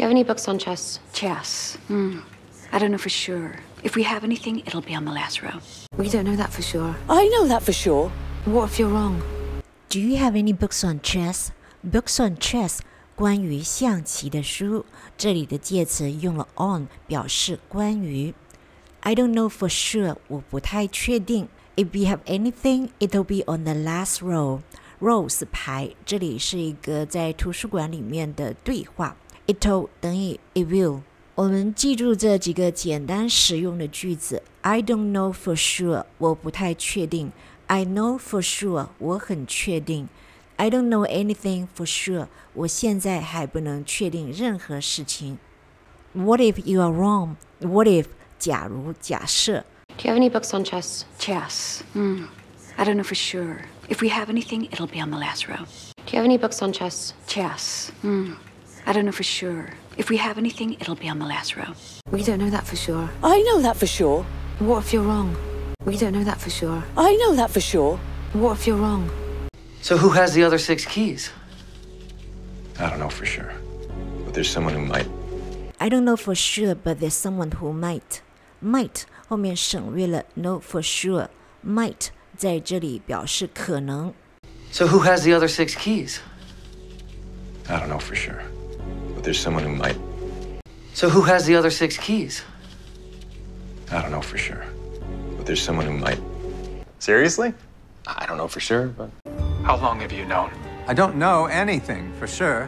Do you have any books on chess? Chess. Hmm. I don't know for sure. If we have anything, it'll be on the last row. We don't know that for sure. I know that for sure. What if you're wrong? Do you have any books on chess? Books on chess 关于象棋的书，这里的介词用了 on 表示关于。I don't know for sure，我不太确定。If we have anything, it'll be on the last row. Row 是排，这里是一个在图书馆里面的对话。 It'll 等于 it will。我们记住这几个简单实用的句子。I don't know for sure，我不太确定。I know for sure，我很确定。I don't know anything for sure，我现在还不能确定任何事情。What if you are wrong? What if 假如假设 Do you have any books on chess? Chess. Hmm. I don't know for sure. If we have anything, it'll be on the last row. Do you have any books on chess? Chess. Hmm. I don't know for sure. If we have anything, it'll be on the last row. We don't know that for sure. I know that for sure. What if you're wrong? We don't know that for sure. I know that for sure. What if you're wrong? So who has the other six keys? I don't know for sure. But there's someone who might. I don't know for sure, but there's someone who might. Might 后面省略了 know for sure。Might 在这里表示可能。So who has the other six keys? I don't know for sure. But there's someone who might. So who has the other six keys? I don't know for sure. But there's someone who might. Seriously? I don't know for sure, but. How long have you known? I don't know anything for sure.